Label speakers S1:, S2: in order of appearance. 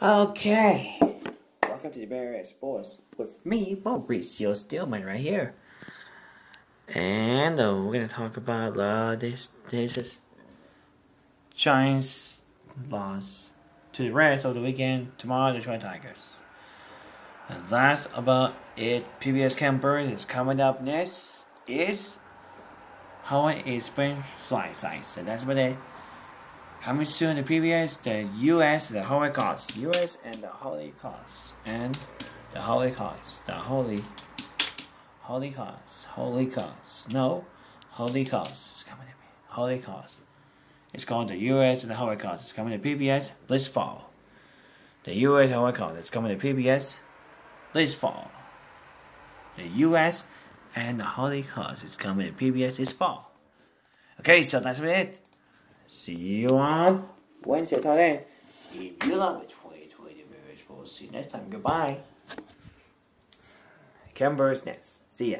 S1: Okay. Welcome to the Bay Area Sports with me, Mauricio Stillman, right here. And uh, we're gonna talk about uh, this. This is Giants loss to the Reds over the weekend. Tomorrow, the Detroit Tigers. And that's about it. PBS Camp Camper is coming up next. Is Hawaii is spring flight sites. So that's about it. Coming soon, to PBS, the US, the Holocaust, US and the Holocaust, and the Holocaust, the Holy, Holocaust, Holocaust, no, Holocaust is coming to me, Holocaust. It's called the US and the Holocaust. It's coming to PBS this fall. The US Holocaust. It's coming to PBS this fall. The US and the Holocaust is coming to PBS this fall. Okay, so that's it. See you on Wednesday. Till then, if you love it, 2020 marriage, we'll see you next time. Goodbye. Kimber's next. See ya.